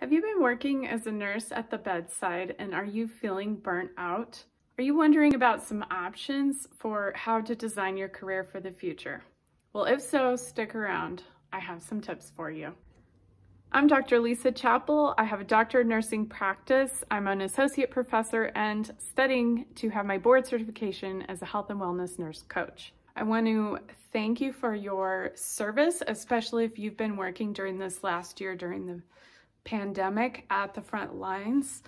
Have you been working as a nurse at the bedside and are you feeling burnt out? Are you wondering about some options for how to design your career for the future? Well, if so, stick around. I have some tips for you. I'm Dr. Lisa Chappell. I have a doctor of nursing practice. I'm an associate professor and studying to have my board certification as a health and wellness nurse coach. I want to thank you for your service, especially if you've been working during this last year during the pandemic at the front lines.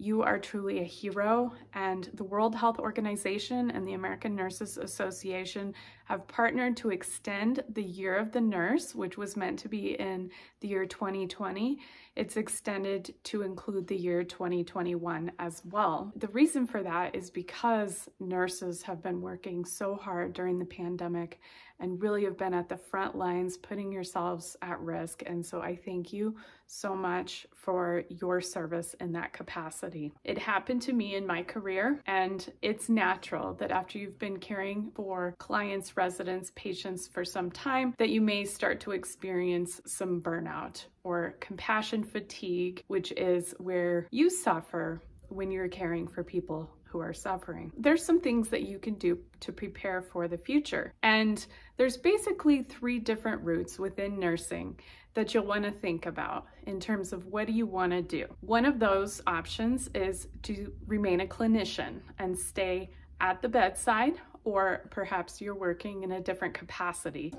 You are truly a hero, and the World Health Organization and the American Nurses Association have partnered to extend the Year of the Nurse, which was meant to be in the year 2020. It's extended to include the year 2021 as well. The reason for that is because nurses have been working so hard during the pandemic and really have been at the front lines, putting yourselves at risk. And so I thank you so much for your service in that capacity. It happened to me in my career, and it's natural that after you've been caring for clients, residents, patients for some time, that you may start to experience some burnout or compassion fatigue, which is where you suffer when you're caring for people who are suffering. There's some things that you can do to prepare for the future. And there's basically three different routes within nursing that you'll want to think about in terms of what do you want to do. One of those options is to remain a clinician and stay at the bedside or perhaps you're working in a different capacity.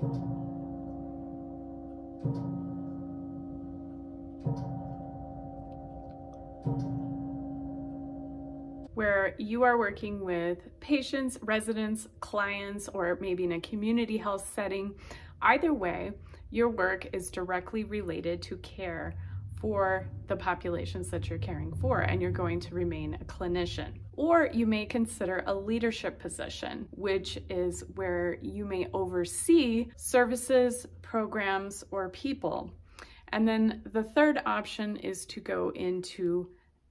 Where you are working with patients, residents, clients, or maybe in a community health setting. Either way, your work is directly related to care for the populations that you're caring for, and you're going to remain a clinician. Or you may consider a leadership position, which is where you may oversee services, programs, or people. And then the third option is to go into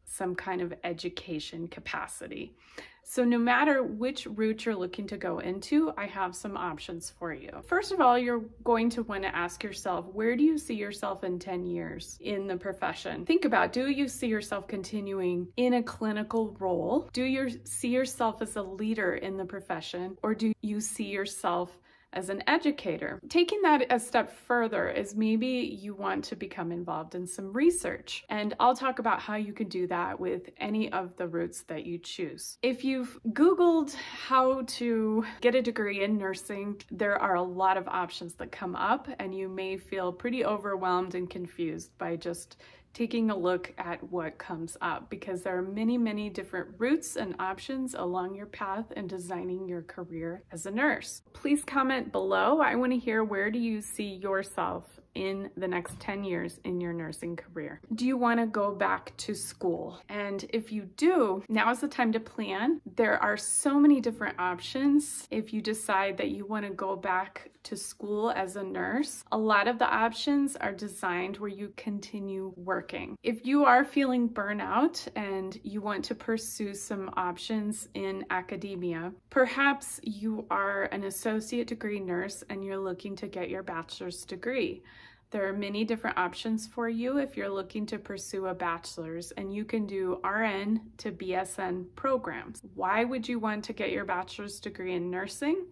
some kind of education capacity. So no matter which route you're looking to go into, I have some options for you. First of all, you're going to want to ask yourself, where do you see yourself in 10 years in the profession? Think about, do you see yourself continuing in a clinical role? Do you see yourself as a leader in the profession? Or do you see yourself as an educator. Taking that a step further is maybe you want to become involved in some research. And I'll talk about how you can do that with any of the routes that you choose. If you've Googled how to get a degree in nursing, there are a lot of options that come up and you may feel pretty overwhelmed and confused by just taking a look at what comes up because there are many, many different routes and options along your path in designing your career as a nurse. Please comment below. I want to hear where do you see yourself in the next 10 years in your nursing career? Do you want to go back to school? And if you do, now is the time to plan. There are so many different options if you decide that you want to go back to school as a nurse. A lot of the options are designed where you continue working. If you are feeling burnout and you want to pursue some options in academia, perhaps you are an associate degree nurse and you're looking to get your bachelor's degree. There are many different options for you if you're looking to pursue a bachelor's, and you can do RN to BSN programs. Why would you want to get your bachelor's degree in nursing?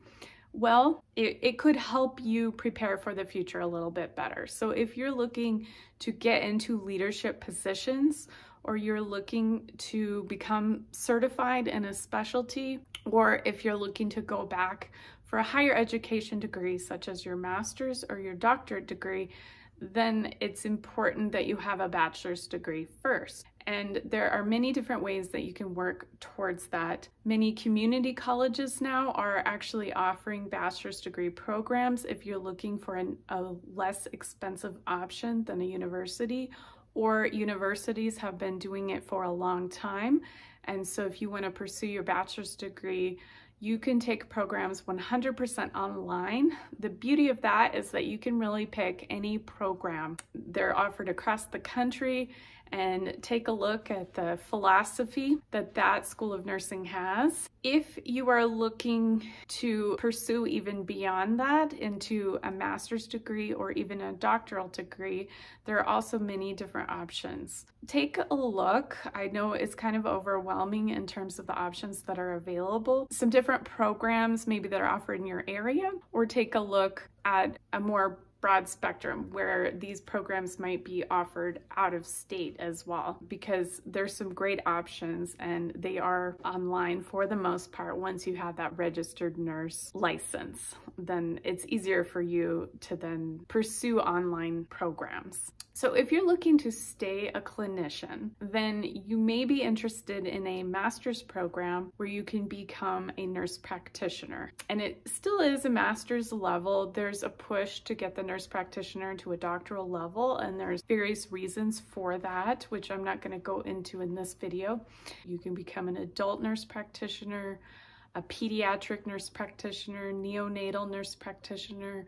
Well, it, it could help you prepare for the future a little bit better. So if you're looking to get into leadership positions, or you're looking to become certified in a specialty, or if you're looking to go back for a higher education degree, such as your master's or your doctorate degree, then it's important that you have a bachelor's degree first. And there are many different ways that you can work towards that. Many community colleges now are actually offering bachelor's degree programs if you're looking for an, a less expensive option than a university, or universities have been doing it for a long time. And so if you want to pursue your bachelor's degree, you can take programs 100% online. The beauty of that is that you can really pick any program. They're offered across the country and take a look at the philosophy that that School of Nursing has. If you are looking to pursue even beyond that into a master's degree or even a doctoral degree, there are also many different options. Take a look. I know it's kind of overwhelming in terms of the options that are available. Some different programs maybe that are offered in your area, or take a look at a more broad spectrum where these programs might be offered out of state as well because there's some great options and they are online for the most part once you have that registered nurse license then it's easier for you to then pursue online programs so if you're looking to stay a clinician, then you may be interested in a master's program where you can become a nurse practitioner. And it still is a master's level. There's a push to get the nurse practitioner to a doctoral level, and there's various reasons for that, which I'm not gonna go into in this video. You can become an adult nurse practitioner, a pediatric nurse practitioner, neonatal nurse practitioner,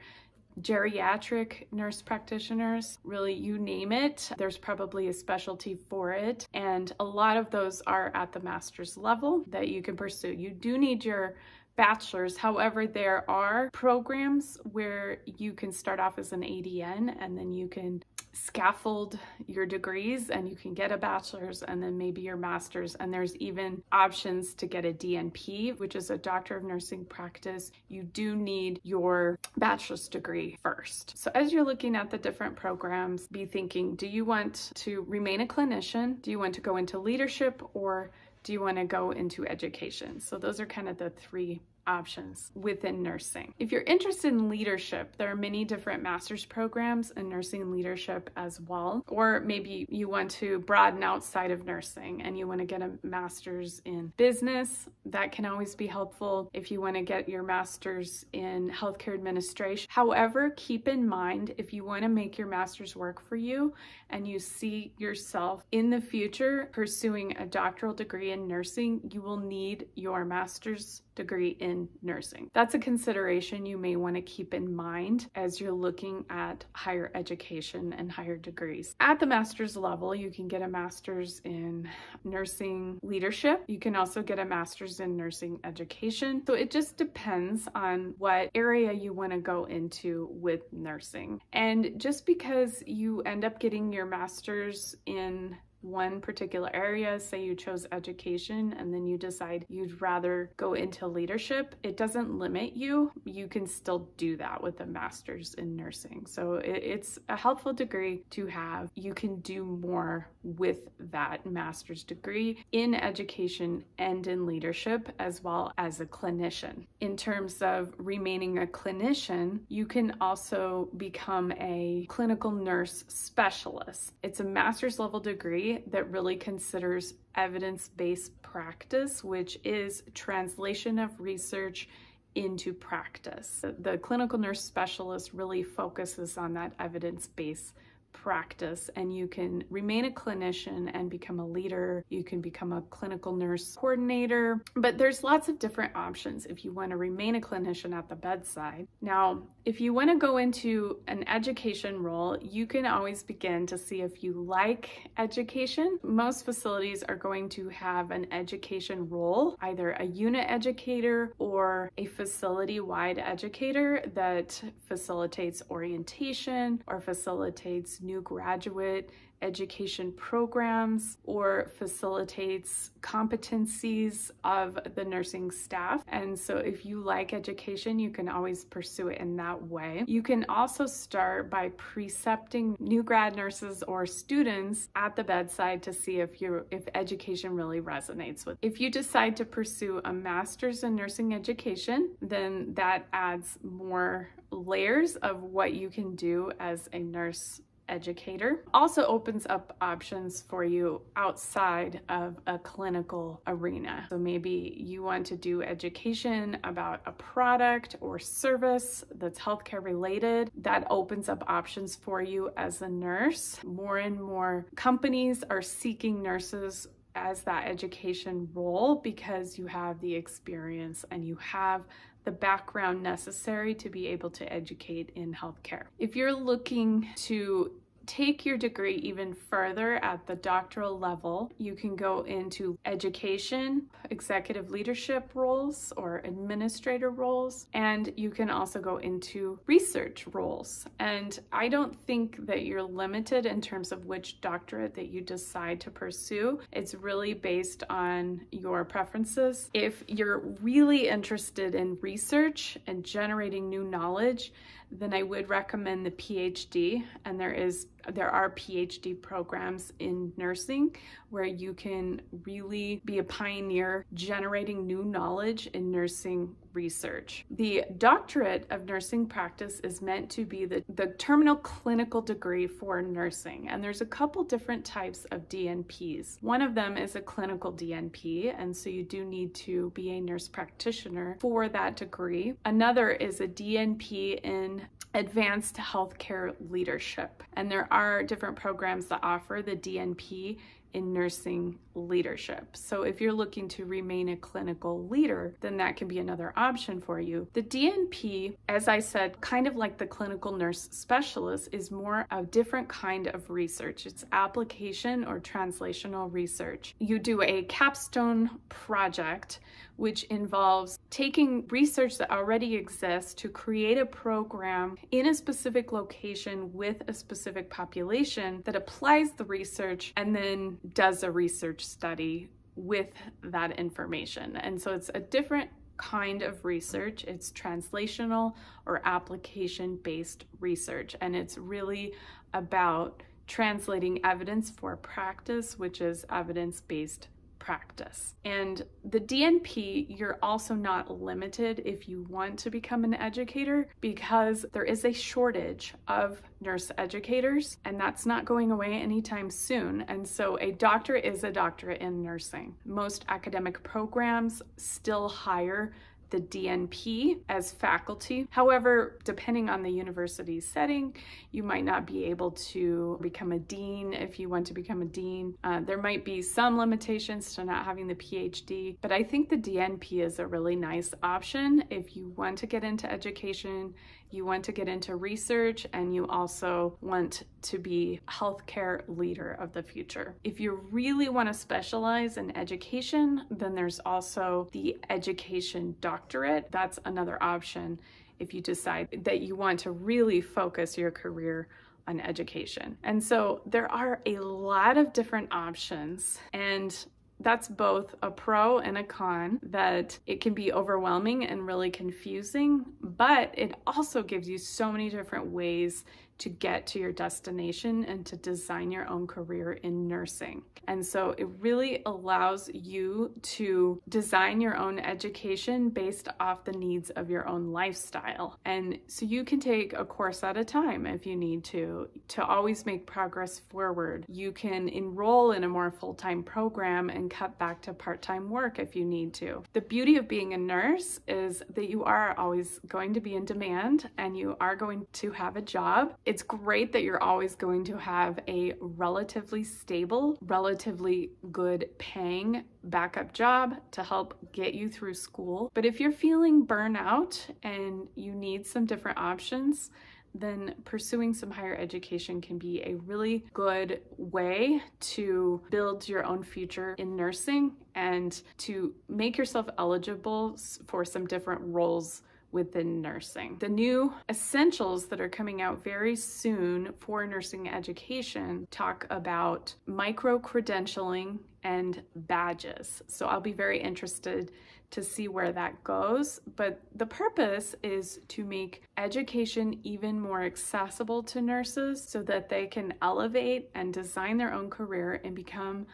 geriatric nurse practitioners, really you name it, there's probably a specialty for it. And a lot of those are at the master's level that you can pursue. You do need your bachelor's. However, there are programs where you can start off as an ADN and then you can scaffold your degrees and you can get a bachelor's and then maybe your master's. And there's even options to get a DNP, which is a doctor of nursing practice. You do need your bachelor's degree first. So as you're looking at the different programs, be thinking, do you want to remain a clinician? Do you want to go into leadership or do you want to go into education? So those are kind of the three options within nursing. If you're interested in leadership, there are many different master's programs in nursing leadership as well. Or maybe you want to broaden outside of nursing and you want to get a master's in business. That can always be helpful if you want to get your master's in healthcare administration. However, keep in mind if you want to make your master's work for you and you see yourself in the future pursuing a doctoral degree in nursing, you will need your master's degree in nursing. That's a consideration you may want to keep in mind as you're looking at higher education and higher degrees. At the master's level, you can get a master's in nursing leadership. You can also get a master's in nursing education. So it just depends on what area you want to go into with nursing. And just because you end up getting your master's in one particular area, say you chose education and then you decide you'd rather go into leadership, it doesn't limit you. You can still do that with a master's in nursing. So it's a helpful degree to have. You can do more with that master's degree in education and in leadership, as well as a clinician. In terms of remaining a clinician, you can also become a clinical nurse specialist. It's a master's level degree that really considers evidence-based practice, which is translation of research into practice. The clinical nurse specialist really focuses on that evidence-based practice and you can remain a clinician and become a leader. You can become a clinical nurse coordinator, but there's lots of different options if you want to remain a clinician at the bedside. Now, if you want to go into an education role, you can always begin to see if you like education. Most facilities are going to have an education role, either a unit educator or a facility-wide educator that facilitates orientation or facilitates new graduate education programs or facilitates competencies of the nursing staff. And so if you like education, you can always pursue it in that way. You can also start by precepting new grad nurses or students at the bedside to see if you if education really resonates with. If you decide to pursue a master's in nursing education, then that adds more layers of what you can do as a nurse educator. Also opens up options for you outside of a clinical arena. So maybe you want to do education about a product or service that's healthcare related. That opens up options for you as a nurse. More and more companies are seeking nurses as that education role because you have the experience and you have the background necessary to be able to educate in healthcare. If you're looking to take your degree even further at the doctoral level, you can go into education, executive leadership roles, or administrator roles, and you can also go into research roles. And I don't think that you're limited in terms of which doctorate that you decide to pursue. It's really based on your preferences. If you're really interested in research and generating new knowledge, then I would recommend the PhD. And there is there are PhD programs in nursing where you can really be a pioneer generating new knowledge in nursing research. The doctorate of nursing practice is meant to be the, the terminal clinical degree for nursing. And there's a couple different types of DNPs. One of them is a clinical DNP, and so you do need to be a nurse practitioner for that degree. Another is a DNP in advanced healthcare leadership. And there are different programs that offer the DNP in nursing leadership. So if you're looking to remain a clinical leader, then that can be another option for you. The DNP, as I said, kind of like the clinical nurse specialist, is more a different kind of research. It's application or translational research. You do a capstone project which involves taking research that already exists to create a program in a specific location with a specific population that applies the research and then does a research study with that information. And so it's a different kind of research. It's translational or application based research. And it's really about translating evidence for practice, which is evidence based practice. And the DNP, you're also not limited if you want to become an educator because there is a shortage of nurse educators and that's not going away anytime soon. And so a doctorate is a doctorate in nursing. Most academic programs still hire the DNP as faculty. However, depending on the university setting, you might not be able to become a dean if you want to become a dean. Uh, there might be some limitations to not having the PhD, but I think the DNP is a really nice option if you want to get into education you want to get into research, and you also want to be healthcare leader of the future. If you really want to specialize in education, then there's also the education doctorate. That's another option if you decide that you want to really focus your career on education. And so there are a lot of different options and that's both a pro and a con that it can be overwhelming and really confusing, but it also gives you so many different ways to get to your destination and to design your own career in nursing. And so it really allows you to design your own education based off the needs of your own lifestyle. And so you can take a course at a time if you need to, to always make progress forward. You can enroll in a more full time program and cut back to part time work if you need to. The beauty of being a nurse is that you are always going to be in demand and you are going to have a job it's great that you're always going to have a relatively stable, relatively good paying backup job to help get you through school. But if you're feeling burnout and you need some different options, then pursuing some higher education can be a really good way to build your own future in nursing and to make yourself eligible for some different roles within nursing. The new essentials that are coming out very soon for nursing education talk about micro credentialing and badges. So I'll be very interested to see where that goes. But the purpose is to make education even more accessible to nurses so that they can elevate and design their own career and become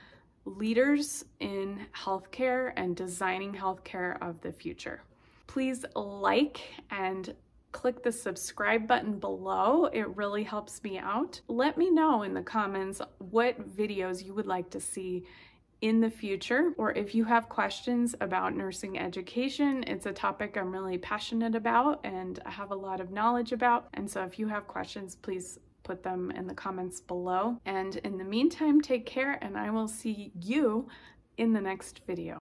leaders in healthcare and designing healthcare of the future. Please like and click the subscribe button below. It really helps me out. Let me know in the comments what videos you would like to see in the future, or if you have questions about nursing education, it's a topic I'm really passionate about and I have a lot of knowledge about. And so if you have questions, please put them in the comments below. And in the meantime, take care and I will see you in the next video.